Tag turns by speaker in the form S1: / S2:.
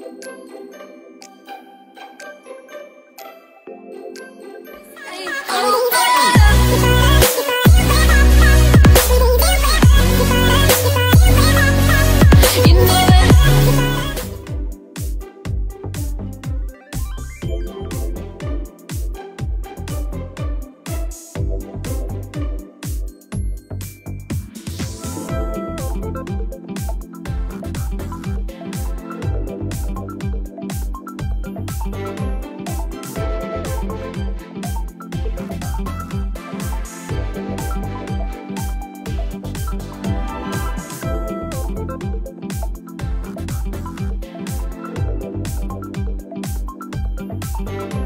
S1: Música Bye.